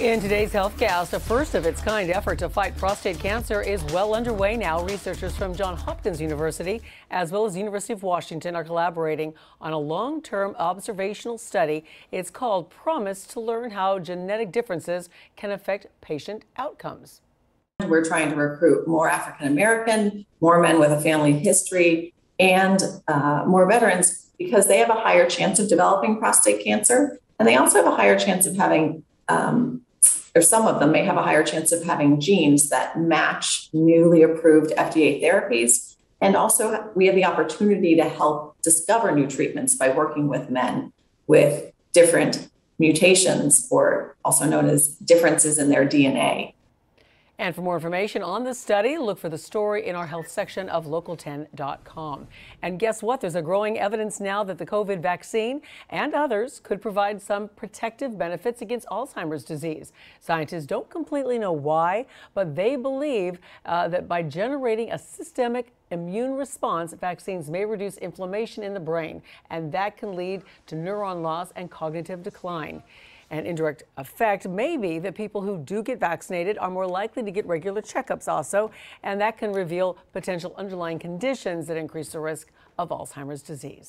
In today's HealthCast, a first of its kind effort to fight prostate cancer is well underway now. Researchers from Johns Hopkins University, as well as the University of Washington, are collaborating on a long term observational study. It's called Promise to learn how genetic differences can affect patient outcomes. We're trying to recruit more African American, more men with a family history, and uh, more veterans because they have a higher chance of developing prostate cancer. And they also have a higher chance of having um, or some of them may have a higher chance of having genes that match newly approved FDA therapies. And also, we have the opportunity to help discover new treatments by working with men with different mutations, or also known as differences in their DNA. And for more information on this study, look for the story in our health section of local10.com. And guess what? There's a growing evidence now that the COVID vaccine and others could provide some protective benefits against Alzheimer's disease. Scientists don't completely know why, but they believe uh, that by generating a systemic immune response, vaccines may reduce inflammation in the brain, and that can lead to neuron loss and cognitive decline. An indirect effect may be that people who do get vaccinated are more likely to get regular checkups also, and that can reveal potential underlying conditions that increase the risk of Alzheimer's disease.